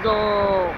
그.